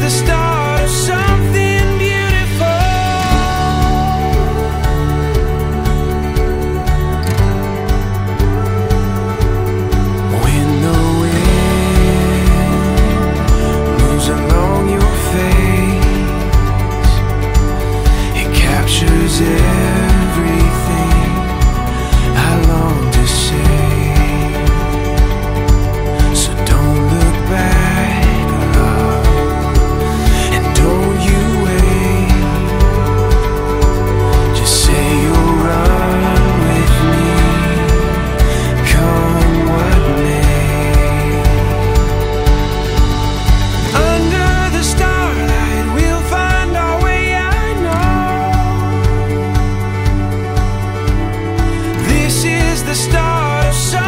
the start of something the start of summer.